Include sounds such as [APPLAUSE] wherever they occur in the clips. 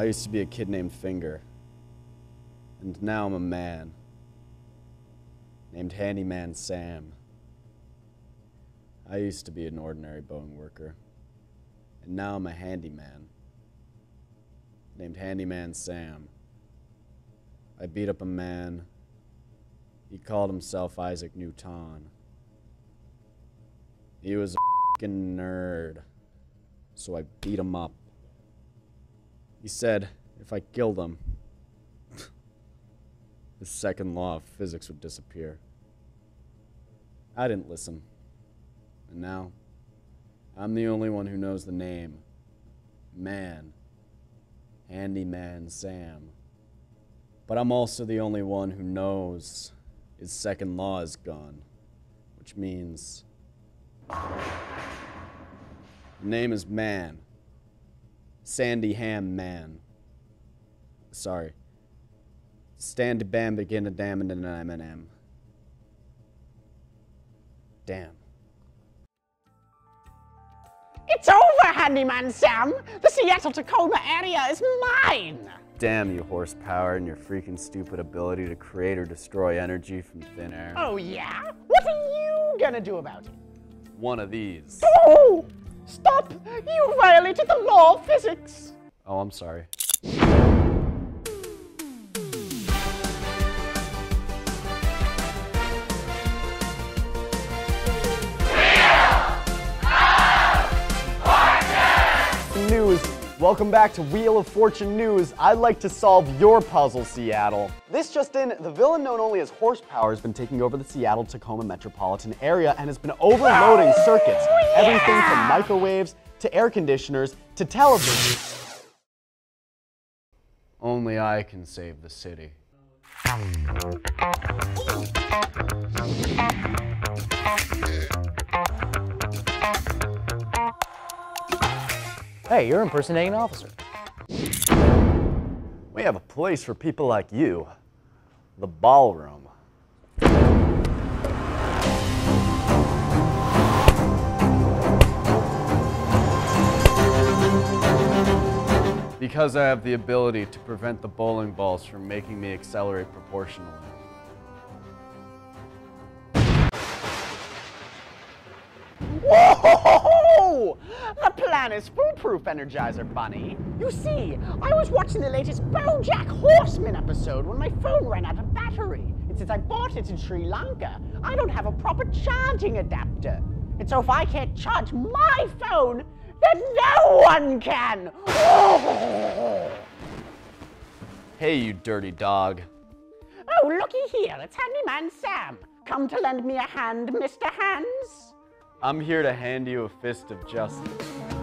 I used to be a kid named Finger. And now I'm a man. Named Handyman Sam. I used to be an ordinary Boeing worker. And now I'm a handyman. Named Handyman Sam. I beat up a man. He called himself Isaac Newton. He was a fing nerd. So I beat him up. He said if I killed him, the second law of physics would disappear. I didn't listen. And now, I'm the only one who knows the name. Man. Handyman Sam. But I'm also the only one who knows his second law is gone. Which means. The name is Man. Sandy Ham Man. Sorry. Stand bam begin a damn and an M&M. Damn. It's over, Handyman Sam! The Seattle Tacoma area is mine! Damn you horsepower and your freaking stupid ability to create or destroy energy from thin air. Oh, yeah? What are you gonna do about it? One of these. Oh! Stop! You violated the law of physics! Oh, I'm sorry. News. Welcome back to Wheel of Fortune News. I'd like to solve your puzzle, Seattle. This just in, the villain known only as Horsepower has been taking over the Seattle Tacoma metropolitan area and has been overloading oh, circuits. Everything from microwaves to air conditioners to televisions. Only I can save the city. Hey, you're impersonating an officer. We have a place for people like you. The ballroom. Because I have the ability to prevent the bowling balls from making me accelerate proportionally. Plan is foolproof, Energizer Bunny. You see, I was watching the latest Bojack Horseman episode when my phone ran out of battery. And since I bought it in Sri Lanka, I don't have a proper charging adapter. And so if I can't charge my phone, then no one can! [LAUGHS] Hey, you dirty dog. Oh, looky here, it's Handyman Sam. Come to lend me a hand, Mr. Hands? I'm here to hand you a fist of justice.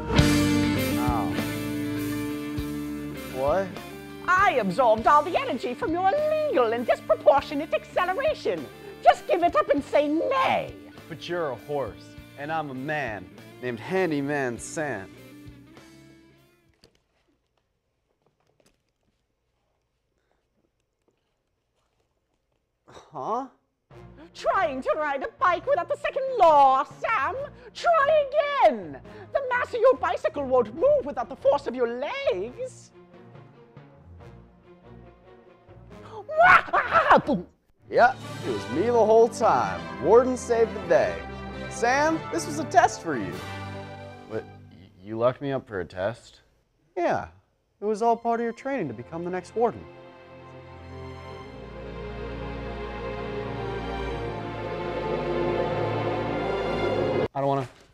What? I absorbed all the energy from your illegal and disproportionate acceleration. Just give it up and say nay. But you're a horse, and I'm a man named Handyman Sam. Huh? Trying to ride a bike without the second law, Sam? Try again! The mass of your bicycle won't move without the force of your legs. Yep, it was me the whole time. Warden saved the day. Sam, this was a test for you. What, you locked me up for a test? Yeah, it was all part of your training to become the next warden. I don't want to.